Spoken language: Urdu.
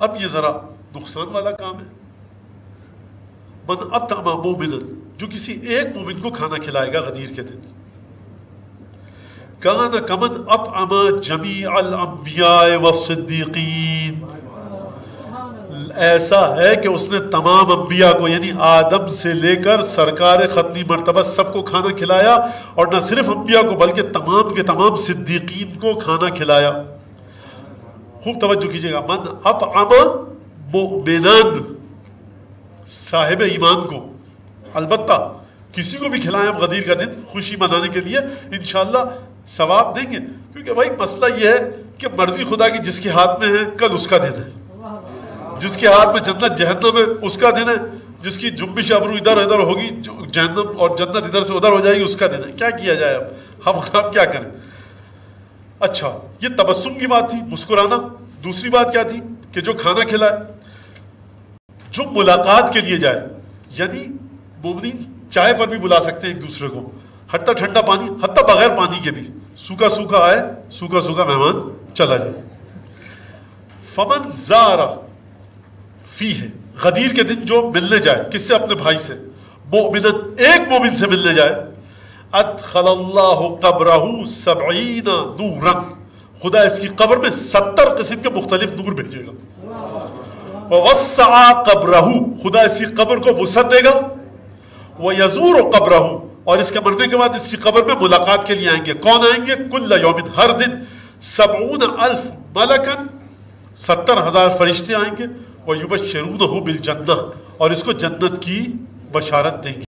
اب یہ ذرا نقصان والا کام ہے۔ من اتما مومن جو کسی ایک مومن کو کھانا کھلائے گا غدیر کے دن۔ کان کمن اطعم جمیع الانبیاء والصدیقین ایسا ہے کہ اس نے تمام انبیاء کو یعنی آدم سے لے کر سرکار ختمی مرتبہ سب کو کھانا کھلایا، اور نہ صرف انبیاء کو، بلکہ تمام کے تمام صدیقین کو کھانا کھلایا۔ خوب توجہ کیجیے گا. من اطعم مؤمنان صاحب ایمان کو. البتہ، کسی کو بھی کھلائیں ہم غدیر کا دن خوشی منانے کے لیے، انشاءاللہ ثواب دیں گے. کیونکہ بھائی، مسئلہ یہ ہے کہ مرضی خدا کی جس کے ہاتھ میں ہے، کل اس کا دن ہے. جس کے ہاتھ میں جنت، جہنم ہے، اس کا دن ہے. جس کی جنبش ابرو ادھر ادھر ہوگی جہنم اور جنت ادھر سے ادھر ہو جائے گی، اس کا دن ہے. کیا کیا جائے اب؟ ہم ہم کیا کریں؟ اچھا یہ تبسم کی بات تھی، مسکرانا۔ دوسری بات کیا تھی؟ کہ جو کھانا کھلائے جو ملاقات کے لیے جائے یعنی مومنین چائے پر بھی بلا سکتے ہیں ایک دوسرے کو۔ حتیٰ ٹھنڈا پانی، حتیٰ بغیر پانی کے بھی۔ سوکھا سوکھا آئے، سوکھا سوکھا مہمان چلا جائے۔ فمن زارا فی ہے غدیر کے دن جو ملنے جائے، کس سے؟ اپنے بھائی سے۔ مومن ایک مومن سے ملنے جائے۔ ادخل اللہ قبرہ سبعین نورا خدا اس کی قبر میں ستر قسم کے مختلف نور بھیجے گا۔ وَوَسَّعَ قَبْرَهُ خدا اس کی قبر کو وسعت دے گا۔ وَيَزُورُ قَبْرَهُ اور اس کے مرنے کے بعد اس کی قبر میں ملاقات کے لیے آئیں گے۔ کون آئیں گے؟ کل یومن ہر دن سبعون الف ملکن۔ ستر ہزار فرشتے آئیں گے۔ وہ یوبشرونہ بالجنہ۔ اور اس کو جنت کی بشارت دیں گے۔